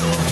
So.